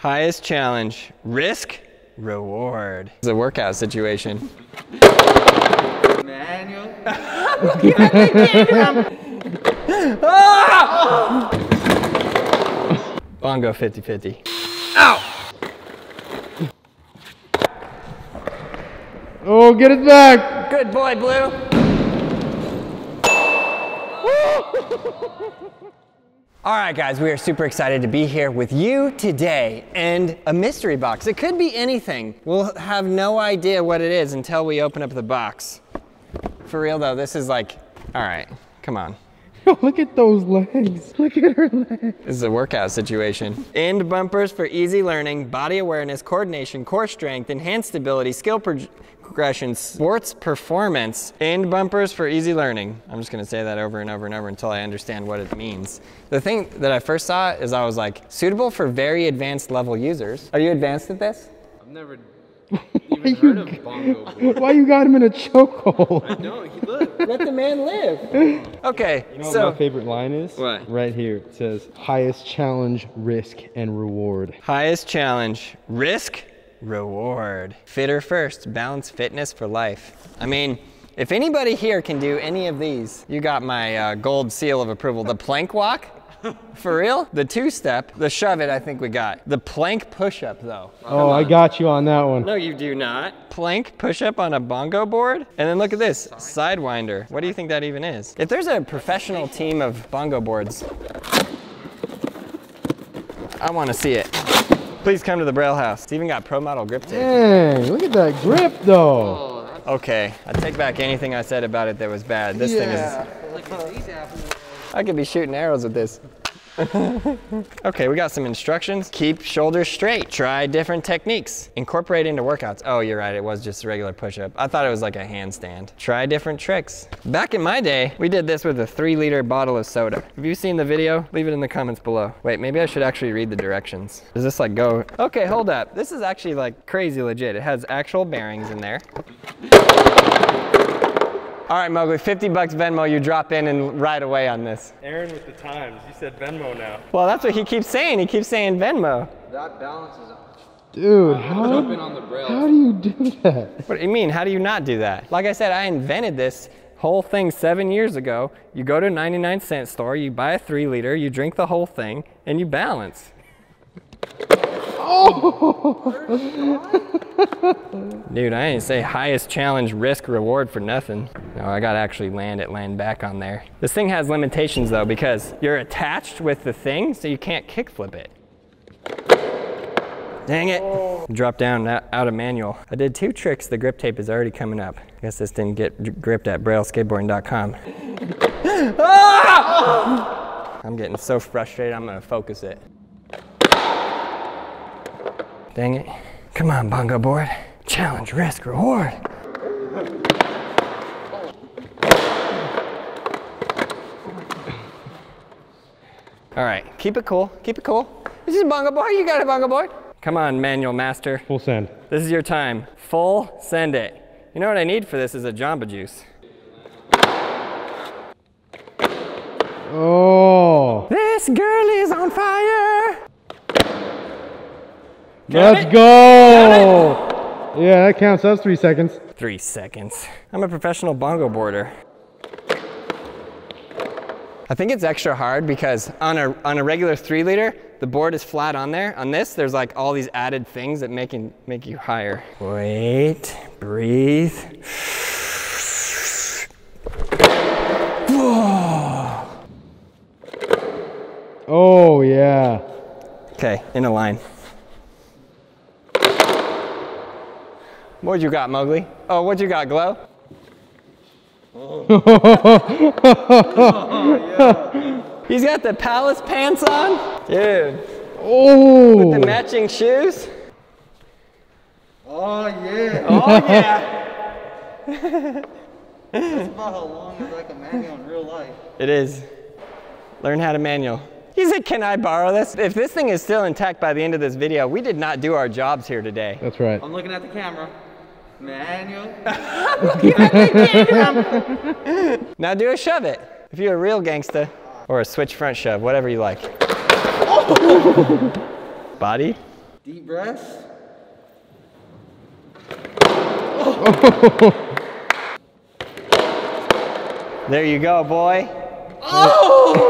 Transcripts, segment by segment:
Highest challenge, risk, reward. It's a workout situation. Manual. ah! Bongo 50-50. Oh, get it back. Good boy, Blue. All right, guys, we are super excited to be here with you today and a mystery box. It could be anything. We'll have no idea what it is until we open up the box. For real though, this is like, all right, come on. Look at those legs. Look at her legs. This is a workout situation. End bumpers for easy learning, body awareness, coordination, core strength, enhanced stability, skill progression, sports performance. End bumpers for easy learning. I'm just gonna say that over and over and over until I understand what it means. The thing that I first saw is I was like, suitable for very advanced level users. Are you advanced at this? I've never even heard of bongo board. Why you got him in a chokehold? No, he look. Let the man live. Okay, You know what so my favorite line is? What? Right here. It says, highest challenge, risk, and reward. highest challenge, risk, reward. Fitter first, balance fitness for life. I mean, if anybody here can do any of these, you got my uh, gold seal of approval. The plank walk, for real? The two-step, the shove it, I think we got. The plank push-up though. Oh, I got you on that one. No, you do not. Plank push-up on a bongo board? And then look at this, sidewinder. What do you think that even is? If there's a professional team of bongo boards, I wanna see it. Please come to the Braille House. It's even got pro model grip tape. Dang, look at that grip though. Okay, I take back anything I said about it that was bad. This thing is, Look at these apples. I could be shooting arrows with this. okay, we got some instructions. Keep shoulders straight. Try different techniques. Incorporate into workouts. Oh, you're right, it was just a regular push-up. I thought it was like a handstand. Try different tricks. Back in my day, we did this with a three liter bottle of soda. Have you seen the video? Leave it in the comments below. Wait, maybe I should actually read the directions. Does this like go? Okay, hold up. This is actually like crazy legit. It has actual bearings in there. All right, Mowgli, 50 bucks Venmo, you drop in and right away on this. Aaron with the times. You said Venmo now. Well, that's what he keeps saying. He keeps saying Venmo. That balance is Dude, how, jumping on the braille. how do you do that? What do you mean? How do you not do that? Like I said, I invented this whole thing seven years ago. You go to a 99 cent store, you buy a three liter, you drink the whole thing, and you balance. Dude, I didn't say highest challenge risk reward for nothing. No, I gotta actually land it, land back on there. This thing has limitations though because you're attached with the thing, so you can't kickflip it. Dang it. Drop down out out of manual. I did two tricks. The grip tape is already coming up. I guess this didn't get gripped at brailleskateboarding.com. Ah! I'm getting so frustrated, I'm gonna focus it. Dang it. Come on, bongo board. Challenge, risk, reward. All right, keep it cool, keep it cool. This is a bongo board, you got a bongo board. Come on, manual master. Full send. This is your time. Full send it. You know what I need for this is a Jamba Juice. Oh, This girl is on fire. Let's it? go. Yeah, that counts. That's three seconds. Three seconds. I'm a professional bongo boarder. I think it's extra hard because on a, on a regular three liter, the board is flat on there. On this, there's like all these added things that make, it- make you higher. Wait, breathe. Oh, yeah. Okay, in a line. What you got, Mowgli? Oh, what you got, Glow? Oh. He's got the palace pants on? Dude, Oh. With the matching shoes? Oh yeah. Oh, yeah. That's about how long is like a manual in real life. It is. Learn how to manual. He said, can I borrow this? If this thing is still intact by the end of this video, we did not do our jobs here today. That's right. I'm looking at the camera. Manual. Now do a shove it. If you're a real gangsta, or a switch front shove, whatever you like. Body, Deep breaths. There you go, boy. Oh!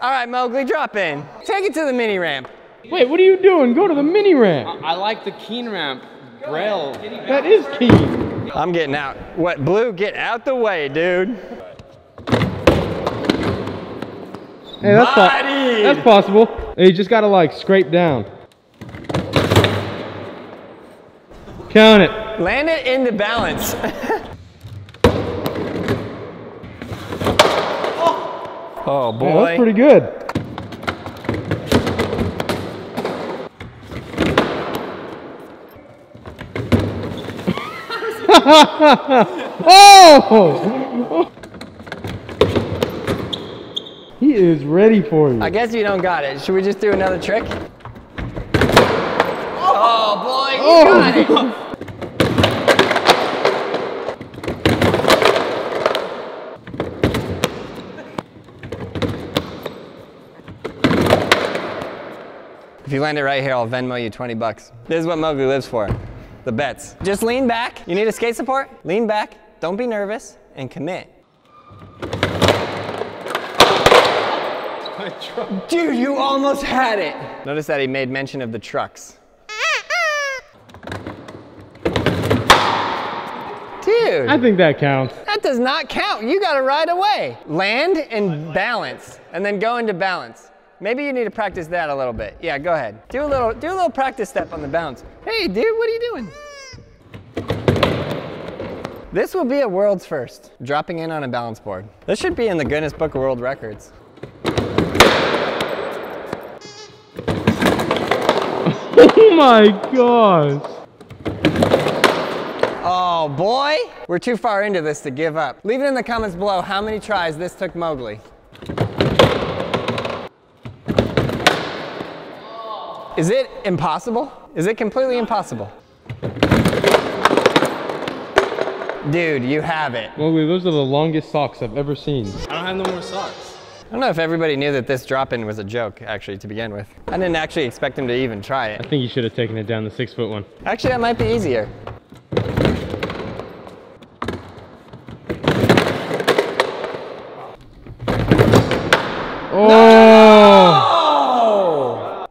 All right, Mowgli, drop in. Take it to the mini ramp. Wait, what are you doing? Go to the mini ramp. I like the keen ramp. Braille. That is keen. I'm getting out. What, Blue? Get out the way, dude. Hey, that's, po- that's possible. Hey, you just gotta like scrape down. Count it. Land it in the balance. oh Yeah, boy. that's pretty good. oh! He is ready for you. I guess you don't got it. Should we just do another trick? Oh boy, you Oh. got it. If you land it right here, I'll Venmo you 20 bucks. This is what Mowgli lives for. The bets. Just lean back. You need a skate support? Lean back. Don't be nervous and commit. Dude, you almost had it. Notice that he made mention of the trucks. Dude, I think that counts. that does not count. You got to ride away. Land and balance, and then go into balance. Maybe you need to practice that a little bit. Yeah, go ahead. Do a little, do a little practice step on the bounce. Hey, dude, what are you doing? This will be a world's first, dropping in on a balance board. This should be in the Guinness Book of World Records. Oh my gosh. Oh boy, we're too far into this to give up. Leave it in the comments below how many tries this took Mowgli. Is it impossible? Is it completely impossible? Dude, you have it. Well, those are the longest socks I've ever seen. I don't have no more socks. I don't know if everybody knew that this drop-in was a joke, actually, to begin with. I didn't actually expect him to even try it. I think you should have taken it down the six foot one. Actually, that might be easier.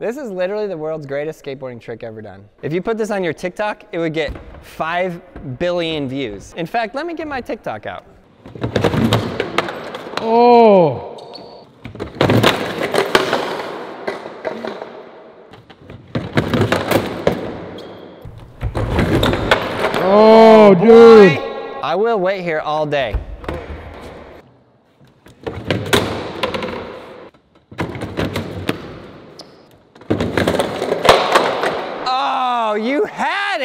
This is literally the world's greatest skateboarding trick ever done. If you put this on your TikTok, it would get 5 billion views. In fact, let me get my TikTok out. Oh! Oh, dude! I will wait here all day. Oh, you had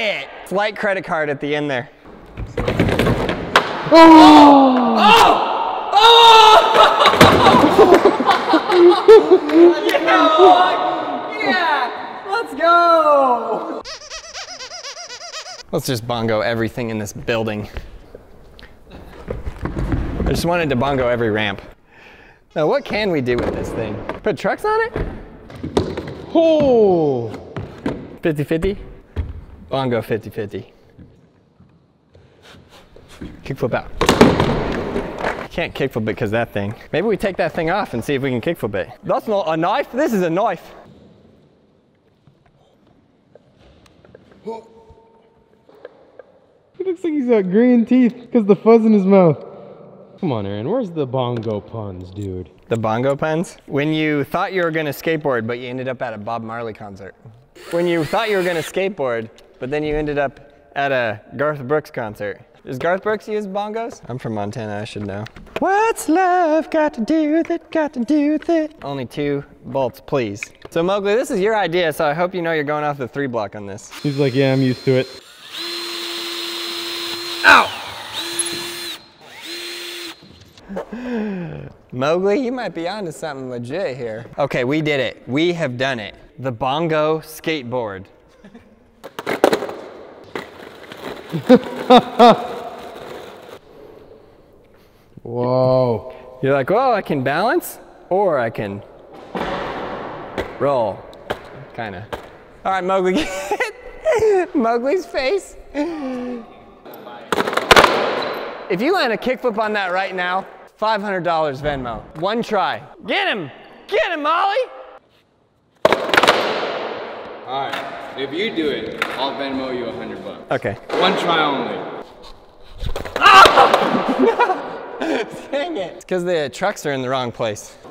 it! Flight credit card at the end there. Oh. Let's go! Let's just bongo everything in this building. I just wanted to bongo every ramp. Now, what can we do with this thing? Put trucks on it? Oh! 50 50? Bongo 50 50. Kickflip out. Can't kickflip it because that thing. Maybe we take that thing off and see if we can kickflip it. That's not a knife. This is a knife. He looks like he's got green teeth because the fuzz in his mouth. Come on, Aaron. Where's the bongo puns, dude? The bongo puns? When you thought you were going to skateboard, but you ended up at a Bob Marley concert. When you thought you were going to skateboard, but then you ended up at a Garth Brooks concert. Does Garth Brooks use bongos? I'm from Montana, I should know. What's love got to do with it? Got to do with it? Only two bolts, please. So Mowgli, this is your idea, so I hope you know you're going off the three block on this. He's like, yeah, I'm used to it. Ow! Mowgli, you might be onto something legit here. Okay, we did it. We have done it. The bongo skateboard. Whoa. You're like, well, I can balance or I can. Roll. Kinda. All right, Mowgli. Mowgli's face. If you land a kickflip on that right now, $500 Venmo. One try. Get him! Get him, Mowgli! All right. If you do it, I'll Venmo you a hundred bucks. Okay. One try only. Ah! Dang it. It's because the trucks are in the wrong place.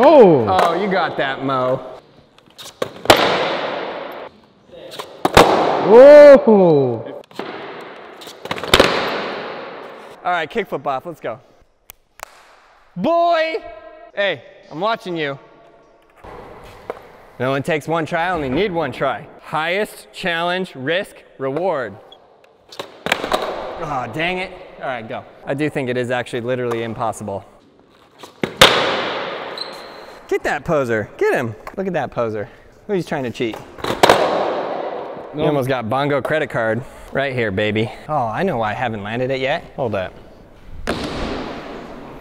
Oh! Oh, you got that, Mo. Whoa! All right, kickflip off. Let's go. Boy! Hey, I'm watching you. No one takes one try. I only need one try. Highest challenge, risk, reward. Oh, dang it. All right, go. I do think it is actually literally impossible. Get that poser. Get him. Look at that poser. Who's trying to cheat? You almost got bongo credit card right here, baby. Oh, I know why I haven't landed it yet. Hold up.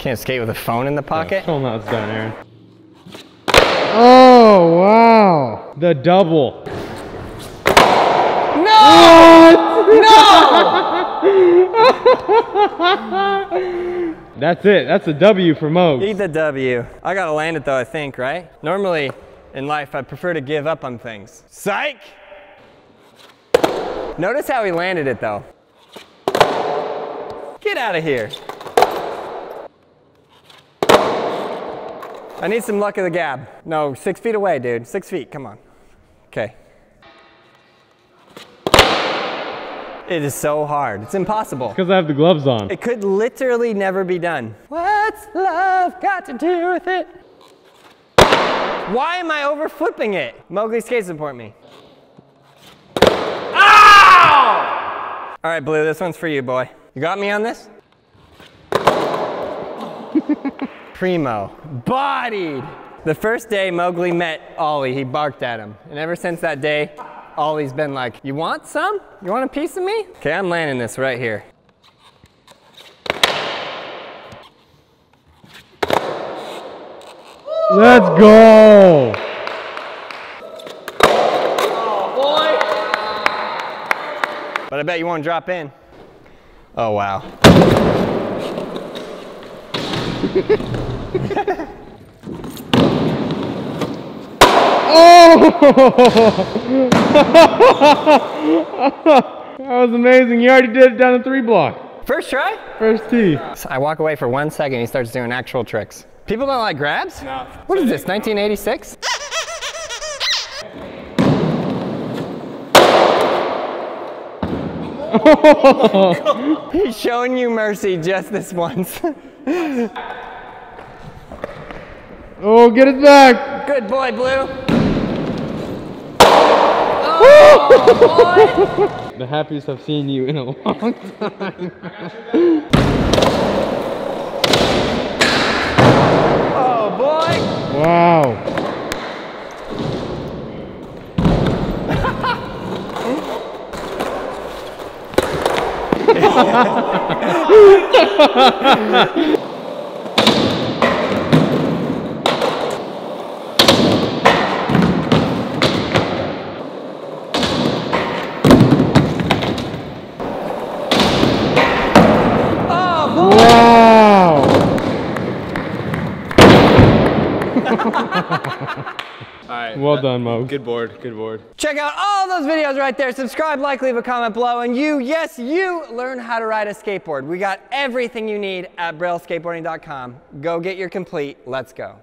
Can't skate with a phone in the pocket. Tell him how it's done, Aaron. Oh, wow. The double. No! That's it. That's a W for Mo. Eat the W. I gotta land it though, I think, right? Normally in life, I prefer to give up on things. Psych! Notice how he landed it though. Get out of here. I need some luck of the gab. No, six feet away, dude. Six feet, come on. Okay. It is so hard. It's impossible. Because I have the gloves on. It could literally never be done. What's love got to do with it? Why am I over flipping it? Mowgli skate support me. Ow! All right, Blue, this one's for you, boy. You got me on this? Primo. Bodied. The first day Mowgli met Ollie, he barked at him. And ever since that day, Ollie's been like, you want some? You want a piece of me? Okay, I'm landing this right here. Let's go. But I bet you won't drop in. Oh, wow. Oh! That was amazing. You already did it down the three block. First try? First tee. So I walk away for one second, he starts doing actual tricks. People don't like grabs? No. What is this, 1986? He's showing you mercy just this once. Oh, get it back. Good boy, Blue. Oh, boy. The happiest I've seen you in a long time. Oh, boy. Wow. Wow. Well done, Mo. Good board. Good board. Check out all those videos right there. Subscribe, like, leave a comment below, and you, yes, you learn how to ride a skateboard. We got everything you need at brailleskateboarding.com. Go get your complete. Let's go.